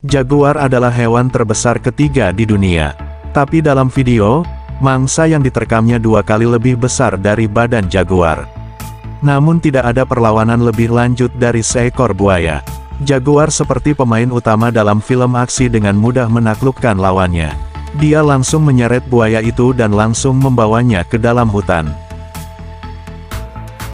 Jaguar adalah hewan terbesar ketiga di dunia. Tapi dalam video, mangsa yang diterkamnya dua kali lebih besar dari badan jaguar. Namun tidak ada perlawanan lebih lanjut dari seekor buaya. Jaguar seperti pemain utama dalam film aksi dengan mudah menaklukkan lawannya. Dia langsung menyeret buaya itu dan langsung membawanya ke dalam hutan.